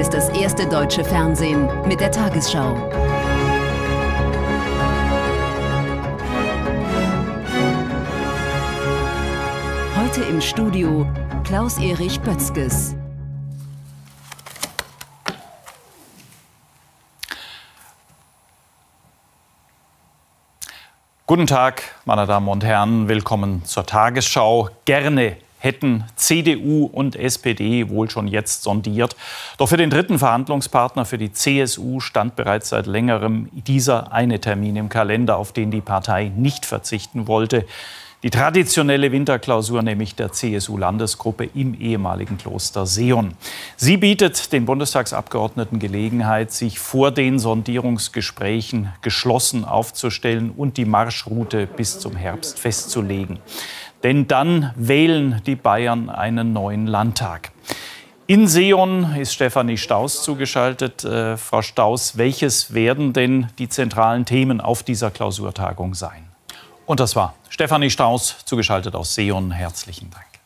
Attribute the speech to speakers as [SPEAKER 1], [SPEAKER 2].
[SPEAKER 1] Hier ist das erste deutsche Fernsehen mit der Tagesschau. Heute im Studio Klaus-Erich Bötzges.
[SPEAKER 2] Guten Tag, meine Damen und Herren, willkommen zur Tagesschau. Gerne hätten CDU und SPD wohl schon jetzt sondiert. Doch für den dritten Verhandlungspartner, für die CSU, stand bereits seit längerem dieser eine Termin im Kalender, auf den die Partei nicht verzichten wollte. Die traditionelle Winterklausur, nämlich der CSU-Landesgruppe im ehemaligen Kloster Seon. Sie bietet den Bundestagsabgeordneten Gelegenheit, sich vor den Sondierungsgesprächen geschlossen aufzustellen und die Marschroute bis zum Herbst festzulegen. Denn dann wählen die Bayern einen neuen Landtag. In Seon ist Stefanie Staus zugeschaltet. Äh, Frau Staus, welches werden denn die zentralen Themen auf dieser Klausurtagung sein? Und das war Stefanie Staus, zugeschaltet aus Seon. Herzlichen Dank.